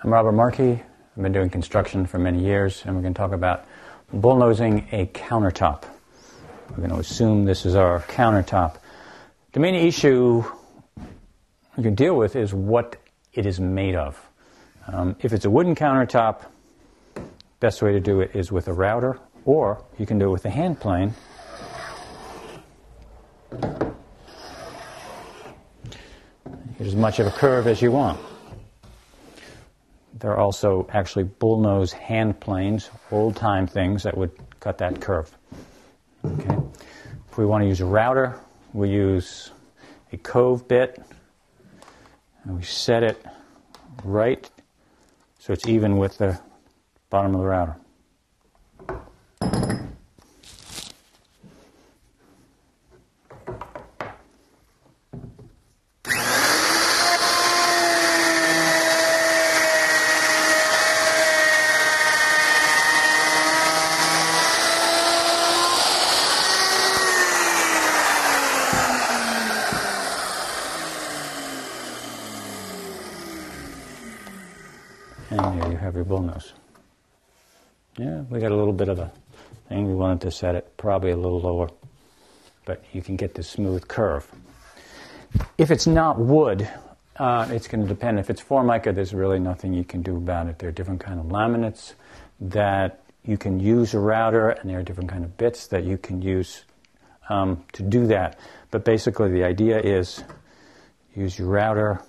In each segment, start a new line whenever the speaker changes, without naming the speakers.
I'm Robert Markey. I've been doing construction for many years, and we're going to talk about bullnosing a countertop. We're going to assume this is our countertop. The main issue you can deal with is what it is made of. Um, if it's a wooden countertop, best way to do it is with a router, or you can do it with a hand plane. Get as much of a curve as you want. There are also actually bullnose hand planes, old time things that would cut that curve. Okay. If we want to use a router, we use a cove bit and we set it right so it's even with the bottom of the router. And there you have your bull nose. Yeah, we got a little bit of a thing. We wanted to set it probably a little lower, but you can get this smooth curve. If it's not wood, uh, it's going to depend. If it's formica, there's really nothing you can do about it. There are different kind of laminates that you can use a router, and there are different kind of bits that you can use um, to do that. But basically, the idea is use your router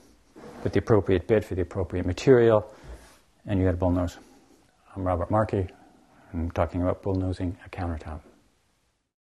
with the appropriate bit for the appropriate material and you got a bullnose. I'm Robert Markey. I'm talking about bullnosing a countertop.